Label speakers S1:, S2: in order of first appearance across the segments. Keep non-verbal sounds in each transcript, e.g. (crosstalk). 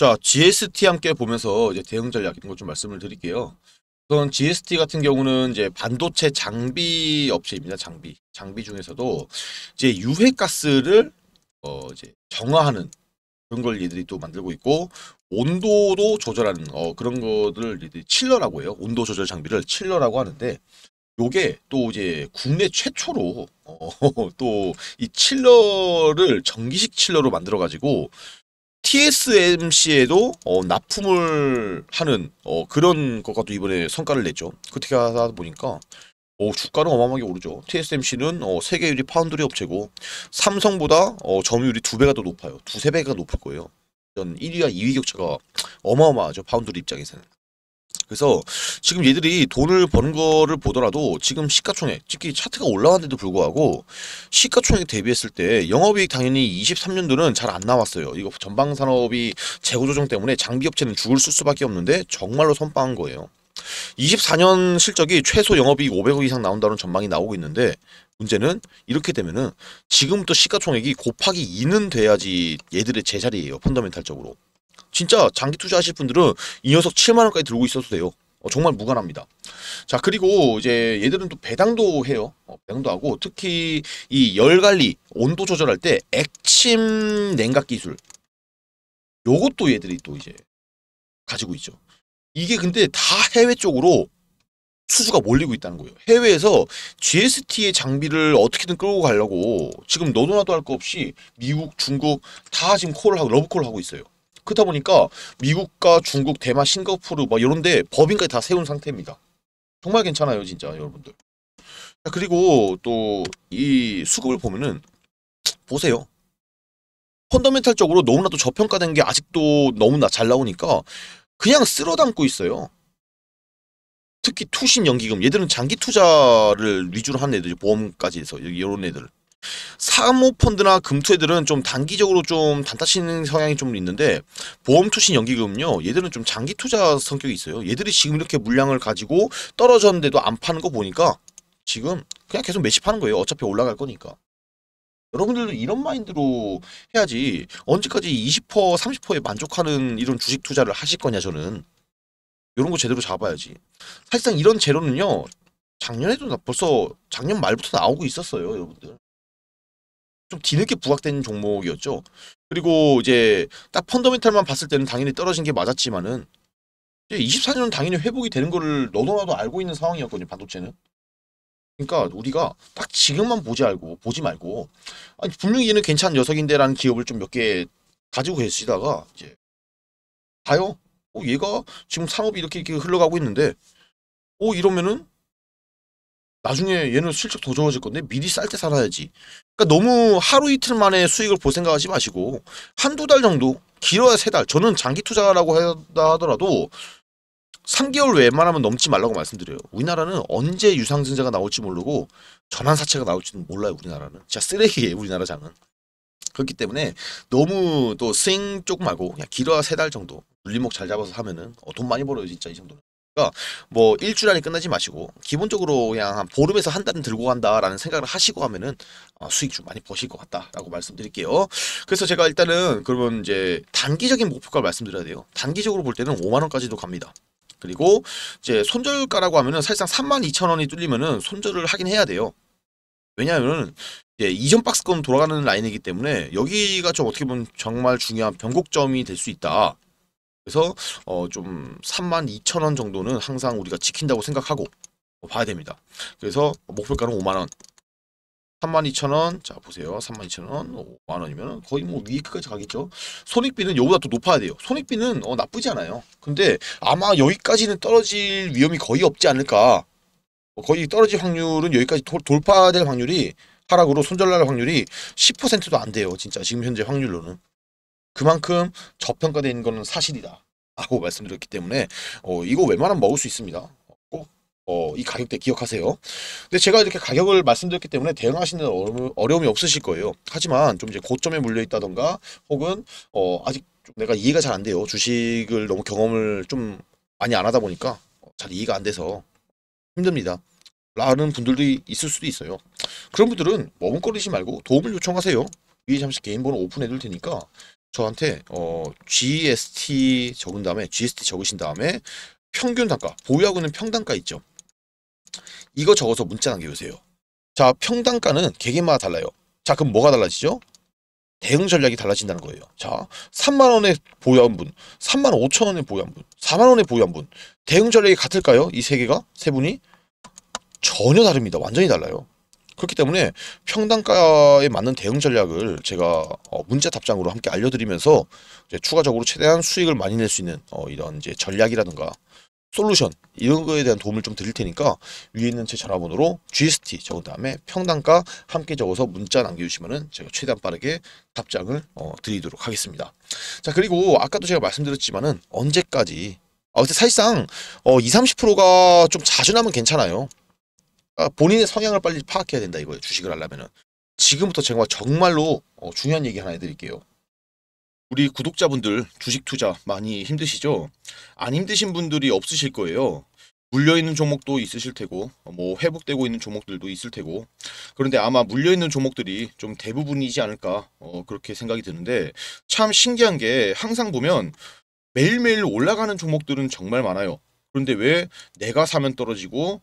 S1: 자, GST 함께 보면서 이제 대응 전략 이런 거좀 말씀을 드릴게요. 우선 GST 같은 경우는 이제 반도체 장비 업체입니다. 장비. 장비 중에서도 이제 유해가스를 어 이제 정화하는 그런 걸 얘들이 또 만들고 있고 온도도 조절하는 어 그런 거를 얘들이 칠러라고 해요. 온도 조절 장비를 칠러라고 하는데 요게 또 이제 국내 최초로 어, (laughs) 또이 칠러를 전기식 칠러로 만들어 가지고 TSMC에도 어, 납품을 하는 어, 그런 것과 또 이번에 성과를 냈죠. 그렇게 하다 보니까 어, 주가는 어마어마하게 오르죠. TSMC는 어, 세계 1위 파운드리 업체고 삼성보다 어, 점유율이 두 배가 더 높아요. 두세 배가 높을 거예요. 전 1위와 2위 격차가 어마어마하죠. 파운드리 입장에서는. 그래서 지금 얘들이 돈을 버는 거를 보더라도 지금 시가총액, 특히 차트가 올라왔는데도 불구하고 시가총액 대비했을 때 영업이익 당연히 23년도는 잘 안 나왔어요. 이거 전방 산업이 재고 조정 때문에 장비 업체는 죽을 쓸 수밖에 없는데 정말로 선빵한 거예요. 24년 실적이 최소 영업이익 500억 이상 나온다는 전망이 나오고 있는데 문제는 이렇게 되면은 지금부터 시가총액이 곱하기 2는 돼야지 얘들의 제자리예요. 펀더멘탈적으로. 진짜 장기 투자하실 분들은 이 녀석 7만 원까지 들고 있어도 돼요. 어, 정말 무관합니다. 자 그리고 이제 얘들은 또 배당도 해요. 어, 배당도 하고 특히 이 열 관리 온도 조절할 때 액침 냉각 기술 요것도 얘들이 또 이제 가지고 있죠. 이게 근데 다 해외 쪽으로 수주가 몰리고 있다는 거예요. 해외에서 GST의 장비를 어떻게든 끌고 가려고 지금 너도 나도 할 거 없이 미국, 중국 다 지금 콜을 하고 러브콜을 하고 있어요. 그렇다 보니까 미국과 중국, 대만, 싱가포르 뭐 이런 데 법인까지 다 세운 상태입니다. 정말 괜찮아요, 진짜 여러분들. 자, 그리고 또 이 수급을 보면은 보세요. 펀더멘탈적으로 너무나도 저평가된 게 아직도 너무나 잘 나오니까 그냥 쓸어 담고 있어요. 특히 투신 연기금 얘들은 장기 투자를 위주로 하는 애들 보험까지 해서 이런 애들 사모펀드나 금투 애들은 좀 단기적으로 좀 단타 치는 성향이 좀 있는데 보험 투신 연기금은요 얘들은 좀 장기 투자 성격이 있어요. 얘들이 지금 이렇게 물량을 가지고 떨어졌는데도 안 파는 거 보니까 지금 그냥 계속 매집하는 거예요. 어차피 올라갈 거니까. 여러분들도 이런 마인드로 해야지 언제까지 20% 30%에 만족하는 이런 주식 투자를 하실 거냐 저는. 이런 거 제대로 잡아야지. 사실상 이런 재료는요 작년에도 나- 벌써 작년 말부터 나오고 있었어요 여러분들 좀 뒤늦게 부각된 종목이었죠 그리고 이제 딱 펀더멘탈만 봤을 때는 당연히 떨어진 게 맞았지만은 이제 24년은 당연히 회복이 되는 거를 너도 나도 알고 있는 상황이었거든요 반도체는 그러니까 우리가 딱 지금만 보지 알고 보지 말고 아니 분명히 얘는 괜찮은 녀석인데라는 기업을 좀 몇 개 가지고 계시다가 이제 봐요. 어, 얘가 지금 산업이 이렇게, 이렇게 흘러가고 있는데 어 이러면은 나중에 얘는 실적 더 좋아질 건데 미리 쌀 때 살아야지. 그러니까 너무 하루 이틀 만에 수익을 볼 생각하지 마시고 한두 달 정도 길어야 세 달. 저는 장기 투자라고 하더라도 3개월 웬만하면 넘지 말라고 말씀드려요. 우리나라는 언제 유상증자가 나올지 모르고 전환사채가 나올지는 몰라요. 우리나라는 진짜 쓰레기예요. 우리나라 장은. 그렇기 때문에 너무 또 스윙 쪽 말고 그냥 길어야 세 달 정도 물리목 잘 잡아서 하면은 어, 돈 많이 벌어요 진짜 이 정도는. 그러니까 뭐 일주일 안에 끝나지 마시고 기본적으로 그냥 한 보름에서 한 달은 들고 간다라는 생각을 하시고 하면은 어, 수익 좀 많이 버실 것 같다라고 말씀드릴게요. 그래서 제가 일단은 그러면 이제 단기적인 목표가를 말씀드려야 돼요. 단기적으로 볼 때는 5만 원까지도 갑니다. 그리고 이제 손절가라고 하면은 사실상 3만 2천 원이 뚫리면은 손절을 하긴 해야 돼요. 왜냐하면 이제 이전 박스권 돌아가는 라인이기 때문에 여기가 좀 어떻게 보면 정말 중요한 변곡점이 될 수 있다. 그래서 어 좀 3만 2천 원 정도는 항상 우리가 지킨다고 생각하고 봐야 됩니다. 그래서 목표가는 5만 원. 32,000원. 자, 보세요. 32,000원. 5만 원이면 거의 뭐 위까지 가겠죠. 손익비는 요보다 또 높아야 돼요. 손익비는 어, 나쁘지 않아요. 근데 아마 여기까지는 떨어질 위험이 거의 없지 않을까. 어, 거의 떨어질 확률은 여기까지 돌, 돌파될 확률이 하락으로 손절날 확률이 10%도 안 돼요. 진짜 지금 현재 확률로는. 그만큼 저평가된 거는 사실이다. 라고 말씀드렸기 때문에 어, 이거 웬만하면 먹을 수 있습니다. 꼭 어, 이 가격대 기억하세요. 근데 제가 이렇게 가격을 말씀드렸기 때문에 대응하시는 어려움- 어려움이 없으실 거예요. 하지만 좀 이제 고점에 물려 있다던가 혹은 어, 아직 좀 내가 이해가 잘 안 돼요. 주식을 너무 경험을 좀 많이 안 하다 보니까 어, 잘 이해가 안 돼서 힘듭니다. 라는 분들도 있을 수도 있어요. 그런 분들은 머뭇거리지 말고 도움을 요청하세요. 위에 잠시 개인 번호 오픈해 둘 테니까 저한테 어, GST 적은 다음에 GST 적으신 다음에 평균 단가 보유하고 있는 평단가 있죠. 이거 적어서 문자 남겨주세요. 자 평단가는 개개마다 달라요. 자 그럼 뭐가 달라지죠? 대응 전략이 달라진다는 거예요. 자 3만 원에 보유한 분, 3만 5천 원에 보유한 분, 4만 원에 보유한 분 대응 전략이 같을까요? 이 세 개가 세 분이 전혀 다릅니다. 완전히 달라요. 그렇기 때문에 평단가에 맞는 대응 전략을 제가 어, 문자 답장으로 함께 알려드리면서 추가적으로 최대한 수익을 많이 낼 수 있는 어, 이런 이제 전략이라든가 솔루션 이런 거에 대한 도움을 좀 드릴 테니까 위에 있는 제 전화번호로 GST 적은 다음에 평단가 함께 적어서 문자 남겨주시면은 제가 최대한 빠르게 답장을 어, 드리도록 하겠습니다. 자 그리고 아까도 제가 말씀드렸지만은 언제까지 아 근데 사실상 어 2, 30%가 좀 자주 나면 괜찮아요. 아, 본인의 성향을 빨리 파악해야 된다 이거예요. 주식을 하려면은 지금부터 제가 정말로 어, 중요한 얘기 하나 해드릴게요. 우리 구독자분들 주식 투자 많이 힘드시죠? 안 힘드신 분들이 없으실 거예요. 물려 있는 종목도 있으실 테고, 뭐 회복되고 있는 종목들도 있을 테고, 그런데 아마 물려 있는 종목들이 좀 대부분이지 않을까 어, 그렇게 생각이 드는데 참 신기한 게 항상 보면 매일매일 올라가는 종목들은 정말 많아요. 그런데 왜 내가 사면 떨어지고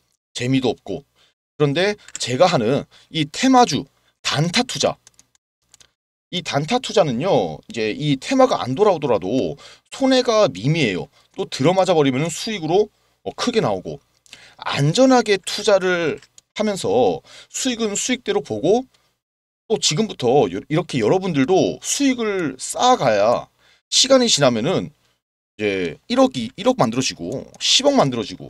S2: 재미도 없고. 그런데 제가 하는 이 테마주 단타 투자. 이 단타 투자는요 이제 이 테마가 안 돌아오더라도 손해가 미미해요. 또 들어맞아 버리면 수익으로 어, 크게 나오고. 안전하게 투자를 하면서 수익은 수익대로 보고 또 지금부터 이렇게 여러분들도 수익을 쌓아가야 시간이 지나면은 이제 1억이 1억 만들어지고 10억 만들어지고